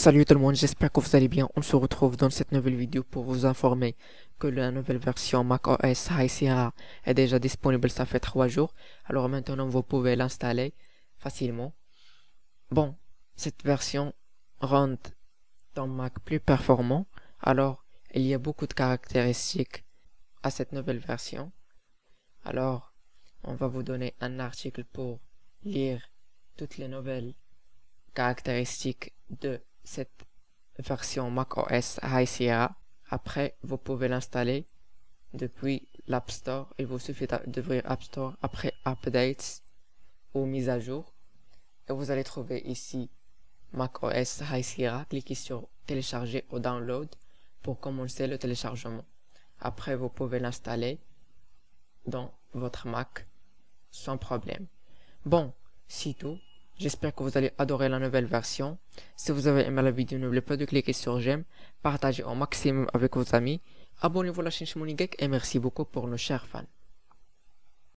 Salut tout le monde, j'espère que vous allez bien. On se retrouve dans cette nouvelle vidéo pour vous informer que la nouvelle version macOS High Sierra est déjà disponible, ça fait 3 jours. Alors maintenant, vous pouvez l'installer facilement. Bon, cette version rend ton Mac plus performant. Alors, il y a beaucoup de caractéristiques à cette nouvelle version. Alors, on va vous donner un article pour lire toutes les nouvelles caractéristiques de cette version macOS High Sierra. Après, vous pouvez l'installer depuis l'App Store. Il vous suffit d'ouvrir App Store après Updates ou mise à jour. Et vous allez trouver ici macOS High Sierra. Cliquez sur télécharger ou download pour commencer le téléchargement. Après, vous pouvez l'installer dans votre Mac sans problème. Bon, c'est tout. J'espère que vous allez adorer la nouvelle version. Si vous avez aimé la vidéo, n'oubliez pas de cliquer sur j'aime, partagez au maximum avec vos amis, abonnez-vous à la chaîne Geek et merci beaucoup pour nos chers fans.